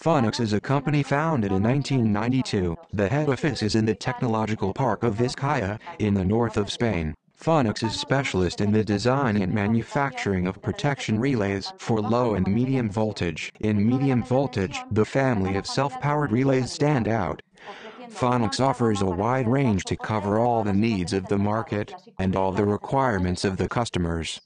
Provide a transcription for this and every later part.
Fanox is a company founded in 1992. The head office is in the Technological Park of Vizcaya, in the north of Spain. Fanox is specialist in the design and manufacturing of protection relays for low and medium voltage. In medium voltage, the family of self-powered relays stand out. Fanox offers a wide range to cover all the needs of the market and all the requirements of the customers.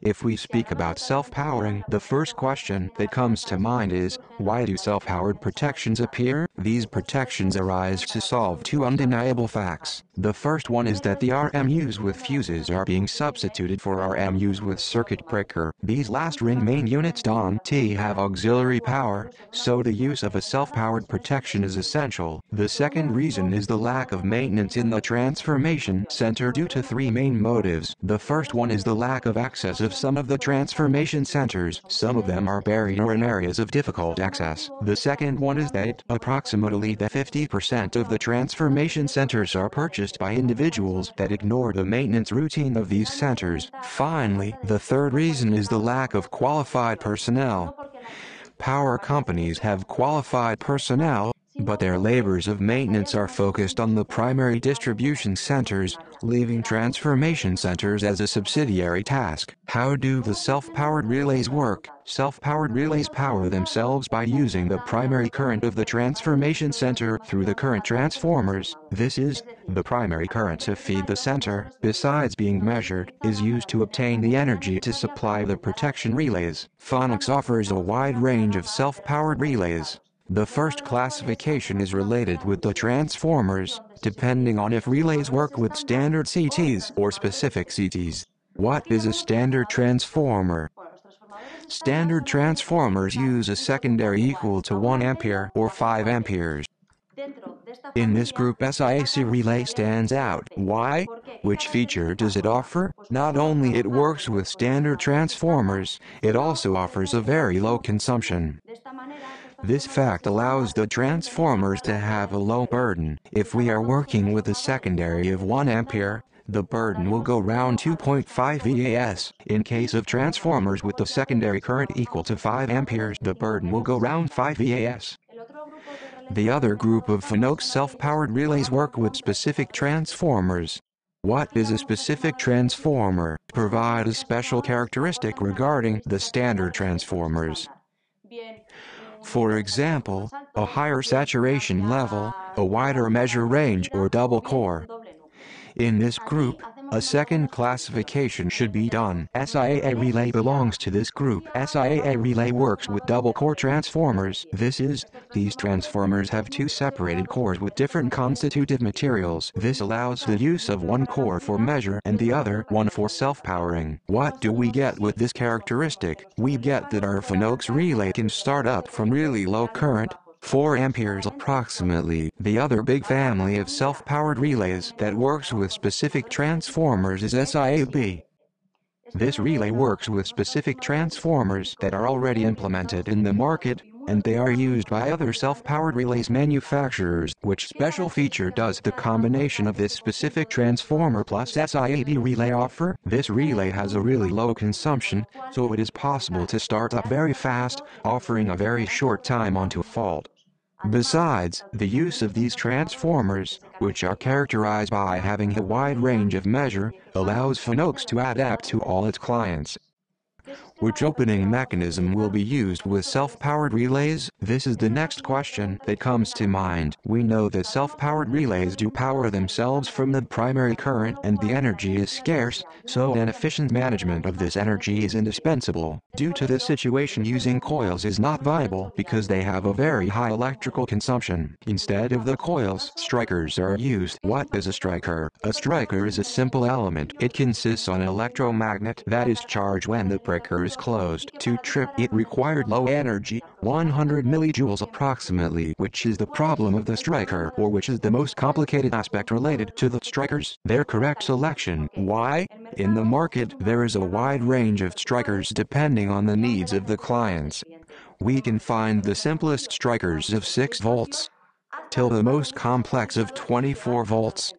If we speak about self-powering, the first question that comes to mind is, why do self-powered protections appear? These protections arise to solve two undeniable facts. The first one is that the RMUs with fuses are being substituted for RMUs with circuit breaker. These last ring main units don't have auxiliary power, so the use of a self-powered protection is essential. The second reason is the lack of maintenance in the transformation center due to three main motives. The first one is the lack of access of some of the transformation centers, some of them are buried or in areas of difficult access. The second one is that approximately the 50% of the transformation centers are purchased by individuals that ignore the maintenance routine of these centers. Finally, the third reason is the lack of qualified personnel. Power companies have qualified personnel, but their labors of maintenance are focused on the primary distribution centers, leaving transformation centers as a subsidiary task. How do the self-powered relays work? Self-powered relays power themselves by using the primary current of the transformation center through the current transformers. This is, the primary current to feed the center, besides being measured, is used to obtain the energy to supply the protection relays. Fanox offers a wide range of self-powered relays. The first classification is related with the transformers, depending on if relays work with standard CTs or specific CTs. What is a standard transformer? Standard transformers use a secondary equal to 1 ampere or 5 amperes. In this group SIAC relay stands out. Why? Which feature does it offer? Not only it works with standard transformers, it also offers a very low consumption. This fact allows the transformers to have a low burden. If we are working with a secondary of 1 ampere, the burden will go round 2.5 VAS. In case of transformers with the secondary current equal to 5 amperes, the burden will go round 5 VAS. The other group of Fanox self-powered relays work with specific transformers. What is a specific transformer? Provide a special characteristic regarding the standard transformers. For example, a higher saturation level, a wider measure range or double core. In this group, a second classification should be done. SIAA relay belongs to this group. SIAA relay works with double core transformers. This is, these transformers have two separated cores with different constitutive materials. This allows the use of one core for measure and the other one for self-powering. What do we get with this characteristic? We get that our Fanox relay can start up from really low current, 4 amperes approximately. The other big family of self-powered relays that works with specific transformers is SIAB. This relay works with specific transformers that are already implemented in the market, and they are used by other self-powered relays manufacturers. Which special feature does the combination of this specific transformer plus SIAB relay offer? This relay has a really low consumption, so it is possible to start up very fast, offering a very short time onto fault. Besides, the use of these transformers, which are characterized by having a wide range of measure, allows Fanox to adapt to all its clients. Which opening mechanism will be used with self-powered relays? This is the next question that comes to mind. We know that self-powered relays do power themselves from the primary current and the energy is scarce, so an efficient management of this energy is indispensable. Due to this situation using coils is not viable because they have a very high electrical consumption. Instead of the coils, strikers are used. What is a striker? A striker is a simple element. It consists on an electromagnet that is charged when the breaker is closed. To trip it required low energy, 100 millijoules approximately, which is the problem of the striker, or which is the most complicated aspect related to the strikers. Their correct selection. Why? In the market, there is a wide range of strikers depending on the needs of the clients. We can find the simplest strikers of 6 volts till the most complex of 24 volts.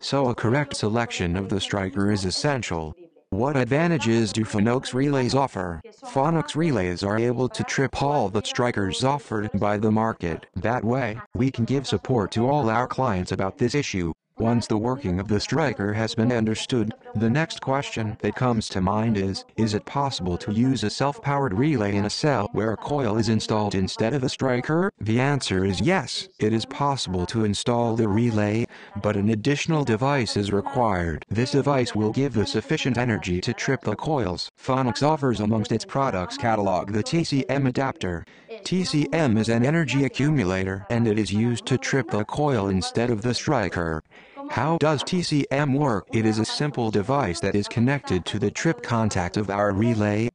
So a correct selection of the striker is essential. What advantages do Fanox relays offer? Fanox relays are able to trip all the strikers offered by the market. That way, we can give support to all our clients about this issue. Once the working of the striker has been understood, the next question that comes to mind is, is it possible to use a self-powered relay in a cell where a coil is installed instead of a striker? The answer is yes, it is possible to install the relay, but an additional device is required. This device will give the sufficient energy to trip the coils. Fanox offers amongst its products catalog the TCM adapter. TCM is an energy accumulator and it is used to trip the coil instead of the striker. How does TCM work? It is a simple device that is connected to the trip contact of our relay,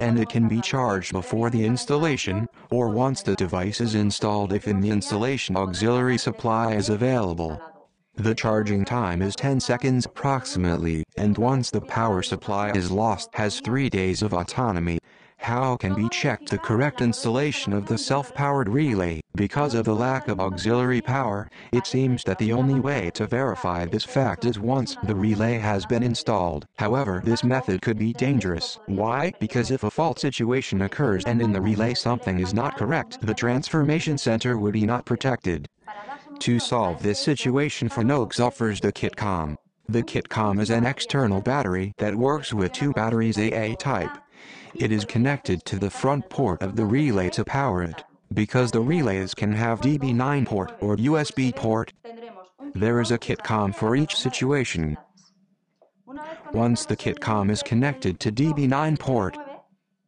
and it can be charged before the installation, or once the device is installed if in the installation auxiliary supply is available. The charging time is 10 seconds approximately, and once the power supply is lost has 3 days of autonomy. How can be checked the correct installation of the self-powered relay? Because of the lack of auxiliary power, it seems that the only way to verify this fact is once the relay has been installed. However, this method could be dangerous. Why? Because if a fault situation occurs and in the relay something is not correct, the transformation center would be not protected. To solve this situation Fanox offers the KitCom. The KitCom is an external battery that works with two batteries AA type. It is connected to the front port of the relay to power it. Because the relays can have DB9 port or USB port, there is a KitCom for each situation. Once the KitCom is connected to DB9 port,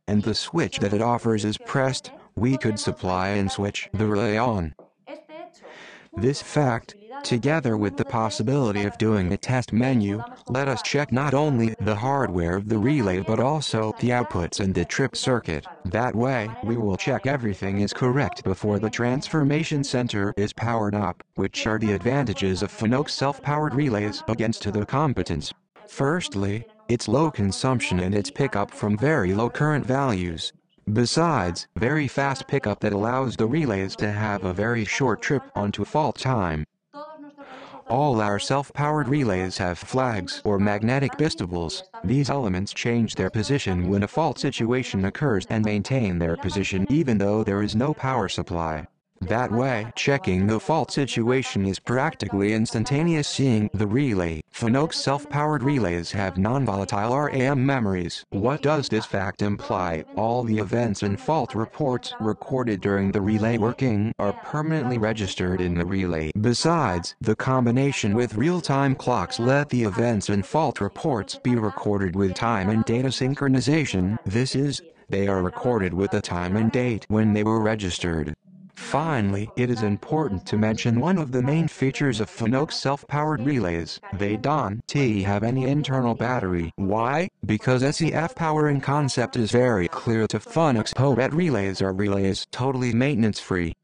and the switch that it offers is pressed, we could supply and switch the relay on. This fact, Together with the possibility of doing a test menu, let us check not only the hardware of the relay but also the outputs and the trip circuit. That way, we will check everything is correct before the transformation center is powered up, which are the advantages of Fanox self-powered relays against the competence. Firstly, its low consumption and its pickup from very low current values. Besides, very fast pickup that allows the relays to have a very short trip onto fault time. All our self-powered relays have flags or magnetic bistables. These elements change their position when a fault situation occurs and maintain their position even though there is no power supply. That way, checking the fault situation is practically instantaneous seeing the relay. Fanox self-powered relays have non-volatile RAM memories. What does this fact imply? All the events and fault reports recorded during the relay working are permanently registered in the relay. Besides, the combination with real-time clocks let the events and fault reports be recorded with time and data synchronization. This is, they are recorded with the time and date when they were registered. Finally, it is important to mention one of the main features of Fanox self-powered relays. They don't have any internal battery. Why? Because SEF powering concept is very clear to Fanox PoRet relays are relays totally maintenance free.